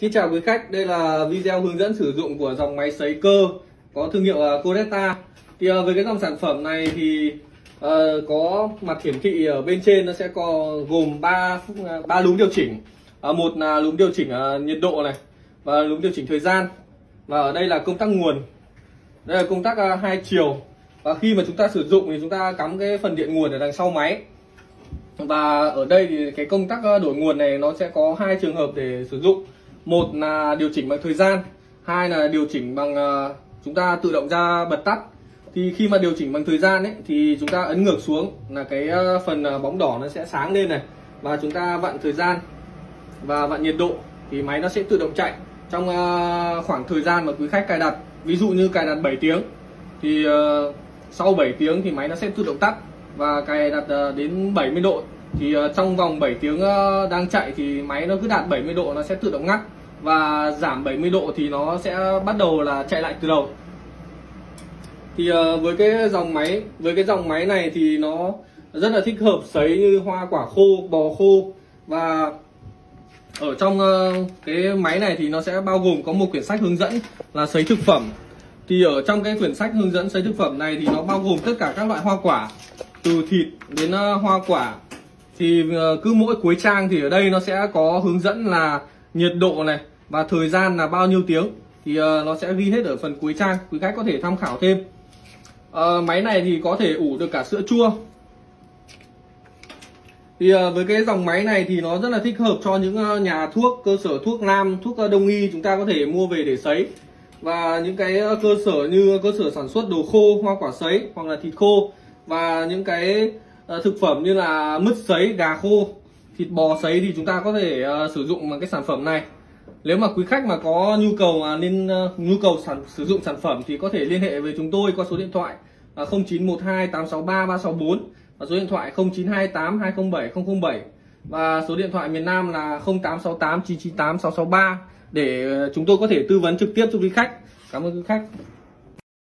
Xin chào quý khách, đây là video hướng dẫn sử dụng của dòng máy sấy cơ có thương hiệu là Codeta. Thì ờ, với cái dòng sản phẩm này thì uh, có mặt hiển thị ở bên trên nó sẽ có gồm 3 ba núm ờ, điều chỉnh. Uh, một là núm điều chỉnh uh, nhiệt độ này và núm điều chỉnh thời gian. Và ở đây là công tắc nguồn. Đây là công tắc uh, hai chiều. Và khi mà chúng ta sử dụng thì chúng ta cắm cái phần điện nguồn ở đằng sau máy. Và ở đây thì cái công tắc đổi nguồn này nó sẽ có hai trường hợp để sử dụng một là điều chỉnh bằng thời gian hai là điều chỉnh bằng uh, chúng ta tự động ra bật tắt. Thì khi mà điều chỉnh bằng thời gian ấy thì chúng ta ấn ngược xuống là cái ờ, phần ờ, bóng đỏ nó sẽ sáng lên này và chúng ta vặn thời gian và vặn nhiệt độ thì máy nó sẽ tự động chạy trong khoảng thời gian mà quý khách cài đặt. Ví dụ như cài đặt 7 tiếng thì sau 7 tiếng thì máy nó sẽ tự động tắt và cài đặt đến 70 độ thì uh, trong vòng 7 tiếng uh, đang chạy thì máy nó cứ đạt 70 độ nó sẽ tự động ngắt. Và giảm 70 độ thì nó sẽ bắt đầu là chạy lại từ đầu. Thì uh, với cái dòng máy với cái dòng máy này thì nó rất là thích hợp sấy như hoa quả khô bò khô. Và ở trong uh, cái máy này thì nó sẽ bao gồm có một quyển sách hướng dẫn là sấy thực phẩm. Thì ở trong cái quyển sách hướng dẫn sấy thực phẩm này thì nó bao gồm tất cả các loại hoa quả từ thịt đến uh, hoa quả thì ờ, cứ mỗi cuối trang thì ở đây nó sẽ có hướng dẫn là nhiệt độ này và thời gian là bao nhiêu tiếng. Thì ờ, nó sẽ ghi hết ở phần cuối trang quý khách có thể tham khảo thêm. À, máy này thì có thể ủ được cả sữa chua. Thì với cái dòng máy này thì nó rất là thích hợp cho những nhà thuốc cơ sở thuốc nam thuốc đông y chúng ta có thể mua về để sấy. Và những cái cơ sở như cơ sở sản xuất đồ khô hoa quả sấy hoặc là thịt khô và những cái Ờ, thực phẩm như là mứt sấy gà khô thịt bò sấy thì chúng ta có thể ờ, sử dụng bằng cái sản phẩm này nếu mà quý khách mà có nhu cầu mà nên uh, nhu cầu sản sử dụng sản phẩm thì có thể liên hệ với chúng tôi qua số điện thoại uh, 0912 863 364 và số điện thoại 0928 207 007 và số điện thoại miền Nam là 0868 998 663 để chúng tôi có thể tư vấn trực tiếp cho quý khách. Cảm ơn quý khách.